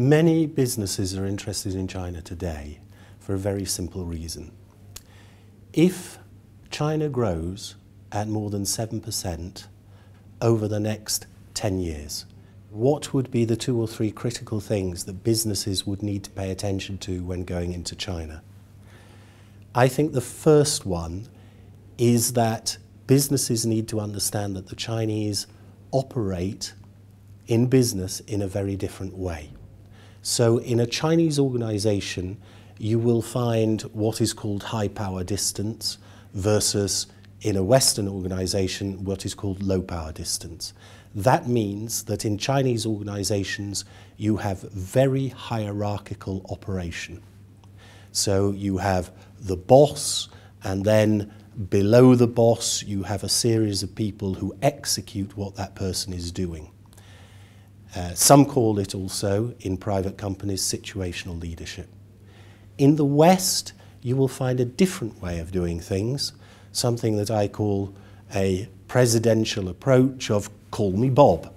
Many businesses are interested in China today for a very simple reason. If China grows at more than 7% over the next 10 years, what would be the two or three critical things that businesses would need to pay attention to when going into China? I think the first one is that businesses need to understand that the Chinese operate in business in a very different way. So in a Chinese organization, you will find what is called high power distance versus in a Western organization, what is called low power distance. That means that in Chinese organizations, you have very hierarchical operation. So you have the boss, and then below the boss, you have a series of people who execute what that person is doing. Uh, some call it also, in private companies, situational leadership. In the West, you will find a different way of doing things, something that I call a presidential approach of call me Bob,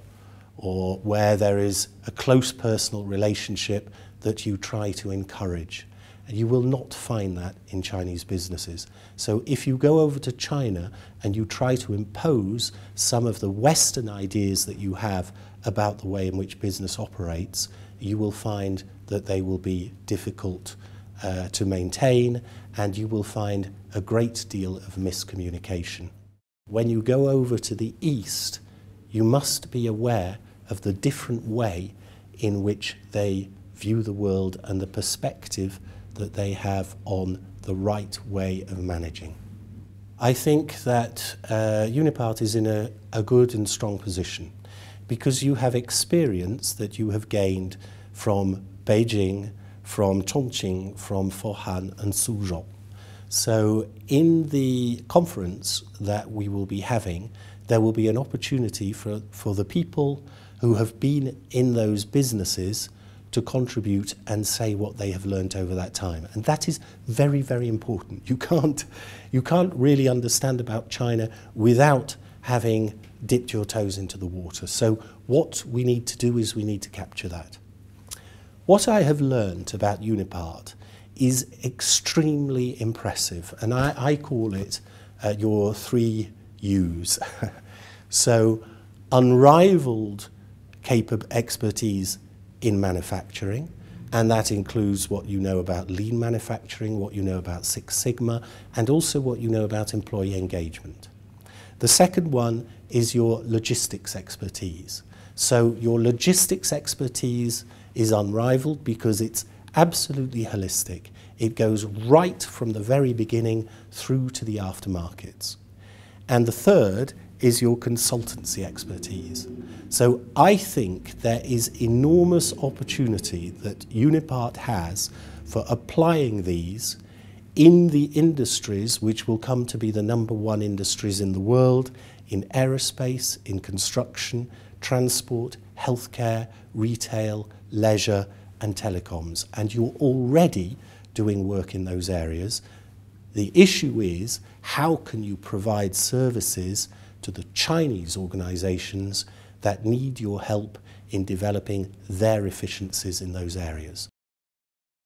or where there is a close personal relationship that you try to encourage. And you will not find that in Chinese businesses. So if you go over to China and you try to impose some of the Western ideas that you have about the way in which business operates, you will find that they will be difficult uh, to maintain and you will find a great deal of miscommunication. When you go over to the East, you must be aware of the different way in which they view the world and the perspective that they have on the right way of managing. I think that uh, Unipart is in a, a good and strong position because you have experience that you have gained from Beijing, from Chongqing, from Forhan and Suzhou. So in the conference that we will be having, there will be an opportunity for, for the people who have been in those businesses to contribute and say what they have learnt over that time. And that is very, very important. You can't, you can't really understand about China without having dipped your toes into the water. So what we need to do is we need to capture that. What I have learned about Unipart is extremely impressive, and I, I call it uh, your three U's. so unrivaled capable expertise in manufacturing, and that includes what you know about lean manufacturing, what you know about Six Sigma, and also what you know about employee engagement. The second one is your logistics expertise. So your logistics expertise is unrivaled because it's absolutely holistic. It goes right from the very beginning through to the aftermarkets. And the third is your consultancy expertise. So I think there is enormous opportunity that Unipart has for applying these in the industries which will come to be the number one industries in the world, in aerospace, in construction, transport, healthcare, retail, leisure and telecoms. And you're already doing work in those areas. The issue is how can you provide services to the Chinese organizations that need your help in developing their efficiencies in those areas.